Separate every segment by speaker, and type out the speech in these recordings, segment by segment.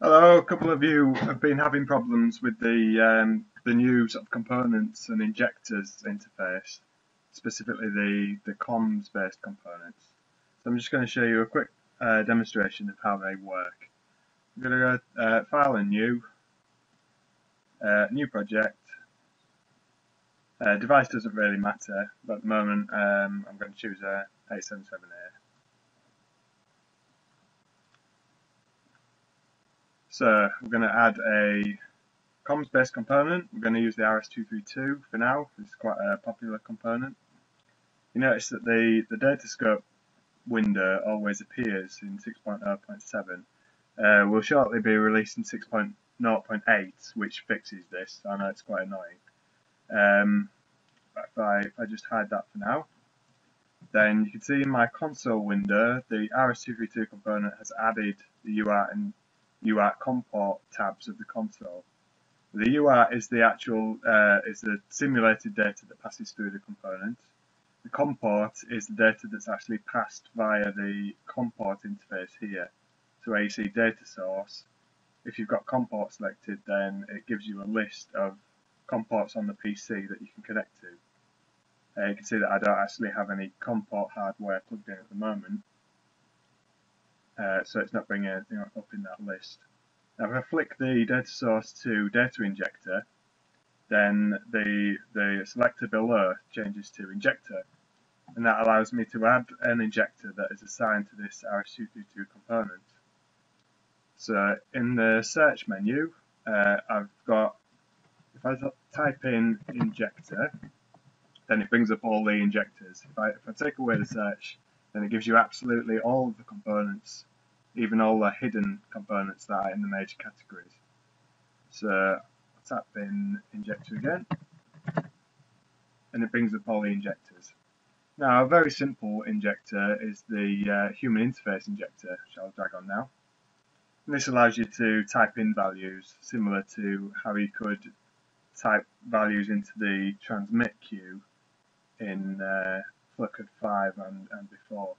Speaker 1: Hello, a couple of you have been having problems with the um, the new sort of components and injectors interface, specifically the, the comms based components. So I'm just going to show you a quick uh, demonstration of how they work. I'm going to go uh, File and New, uh, New Project. Uh, device doesn't really matter, but at the moment um, I'm going to choose a 877A. So we're going to add a comms based component. We're going to use the RS232 for now. It's quite a popular component. You notice that the, the data scope window always appears in 6.0.7. Uh, we'll shortly be releasing 6.0.8 which fixes this. I know it's quite annoying. Um, if, I, if I just hide that for now, then you can see in my console window the RS232 component has added the UART and UART comport tabs of the console. The UART is the actual uh, is the simulated data that passes through the component. The comport is the data that's actually passed via the comport interface here. So where you see data source, if you've got comport selected, then it gives you a list of comports on the PC that you can connect to. Uh, you can see that I don't actually have any comport hardware plugged in at the moment, uh, so it's not bringing anything up in that list. Now if I flick the data source to data injector, then the, the selector below changes to injector, and that allows me to add an injector that is assigned to this RS232 component. So in the search menu, uh, I've got, if I type in injector, then it brings up all the injectors. If I, if I take away the search, then it gives you absolutely all of the components, even all the hidden components that are in the major categories. So I'll tap in injector again, and it brings up all the injectors. Now a very simple injector is the uh, human interface injector, which I'll drag on now. And this allows you to type in values similar to how you could type values into the transmit queue in uh, Flowcode 5 and, and before.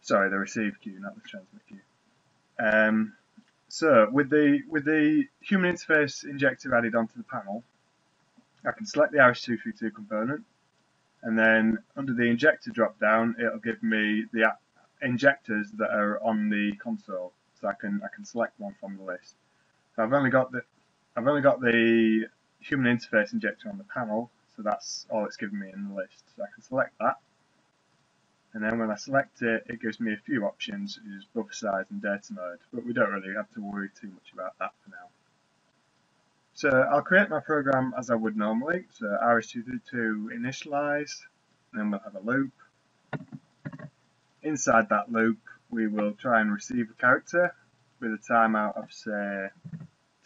Speaker 1: Sorry, the receive queue, not the transmit queue. Um, so with the with the human interface injector added onto the panel, I can select the RS232 component, and then under the injector drop down, it'll give me the injectors that are on the console, so I can I can select one from the list. So I've only got the I've only got the human interface injector on the panel, so that's all it's given me in the list. So I can select that. And then when I select it, it gives me a few options, which buffer size and data mode, but we don't really have to worry too much about that for now. So I'll create my program as I would normally. So RS232 initialize, and then we'll have a loop. Inside that loop, we will try and receive a character with a timeout of say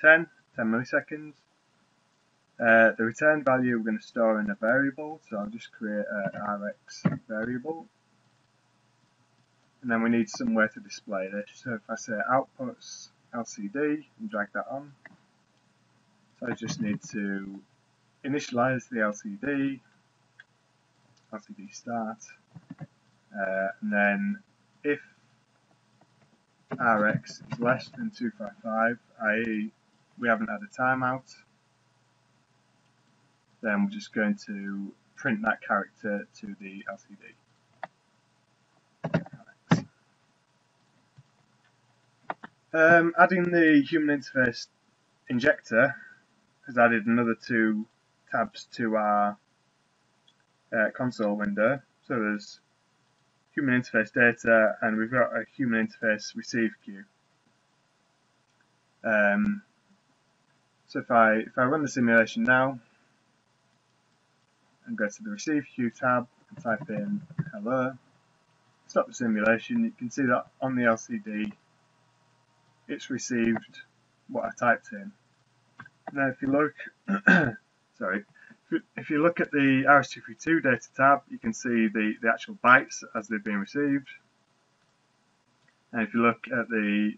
Speaker 1: 10, 10 milliseconds. Uh, the return value we're going to store in a variable, so I'll just create an Rx variable. And then we need somewhere to display this. So if I say outputs LCD and drag that on, so I just need to initialize the LCD, LCD start, uh, and then if Rx is less than 255, i.e. we haven't had a timeout, then we're just going to print that character to the LCD. Um, adding the human interface injector has added another two tabs to our uh, console window. So there's human interface data and we've got a human interface receive queue. Um, so if I if I run the simulation now, and go to the Receive Queue tab and type in hello. Stop the simulation. You can see that on the LCD it's received what I typed in. Now if you look, sorry, if you look at the RS232 data tab, you can see the, the actual bytes as they've been received. And if you look at the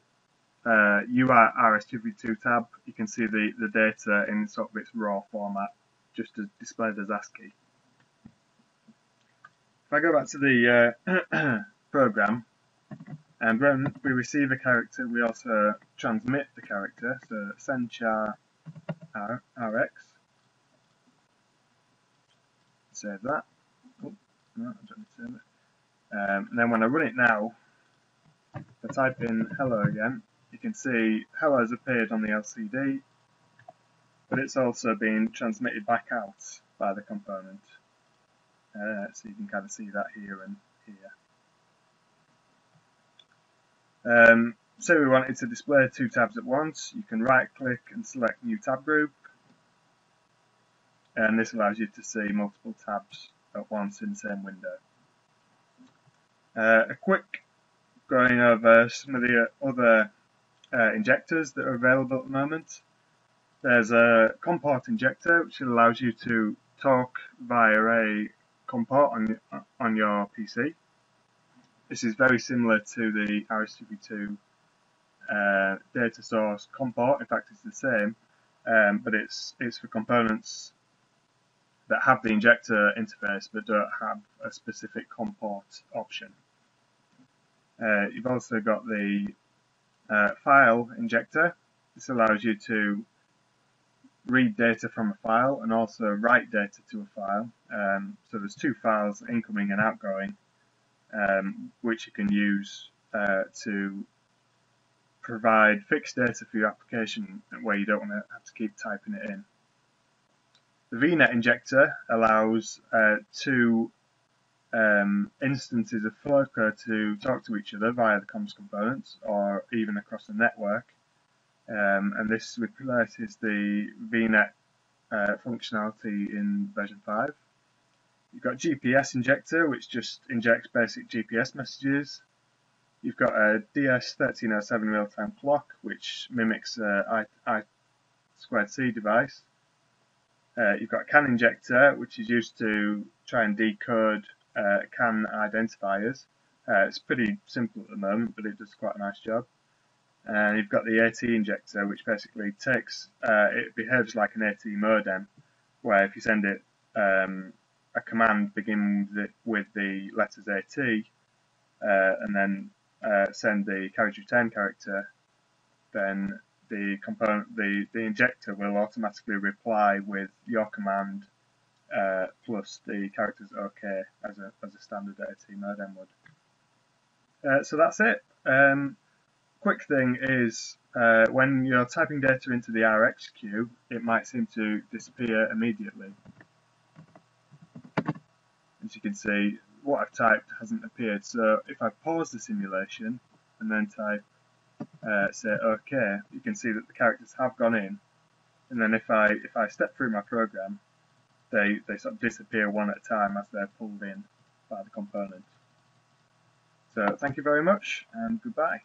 Speaker 1: uh, UART RS232 tab, you can see the, the data in sort of its raw format, just as displayed as ASCII. If I go back to the uh, program And when we receive a character, we also transmit the character. So send char rx. Save that. Oh, no, I don't save it. Um, and then when I run it now, if I type in hello again, you can see hello has appeared on the LCD, but it's also been transmitted back out by the component. Uh, so you can kind of see that here and here. Um, say we wanted to display two tabs at once, you can right click and select new tab group and this allows you to see multiple tabs at once in the same window. Uh, a quick going over some of the other uh, injectors that are available at the moment. There's a comport injector which allows you to talk via a comport on, on your PC. This is very similar to the RS-232 uh, data source comport. In fact, it's the same, um, but it's it's for components that have the injector interface but don't have a specific comport option. Uh, you've also got the uh, file injector. This allows you to read data from a file and also write data to a file. Um, so there's two files, incoming and outgoing, um, which you can use uh, to provide fixed data for your application where you don't want to have to keep typing it in. The VNet injector allows uh, two um, instances of Flowcode to talk to each other via the comms components or even across the network. Um, and this replaces the VNet uh, functionality in version 5. You've got GPS injector, which just injects basic GPS messages. You've got a DS1307 real-time clock, which mimics a I, I squared C device. Uh, you've got CAN injector, which is used to try and decode uh, CAN identifiers. Uh, it's pretty simple at the moment, but it does quite a nice job. And you've got the AT injector, which basically takes, uh, it behaves like an AT modem, where if you send it um, a command begins with the letters AT, uh, and then uh, send the carriage return character, then the component, the, the injector will automatically reply with your command uh, plus the characters OK as a, as a standard AT modem would. Uh, so that's it. Um, quick thing is uh, when you're typing data into the RX queue, it might seem to disappear immediately. As you can see, what I've typed hasn't appeared. So if I pause the simulation and then type uh, say OK, you can see that the characters have gone in. And then if I if I step through my program, they they sort of disappear one at a time as they're pulled in by the component. So thank you very much and goodbye.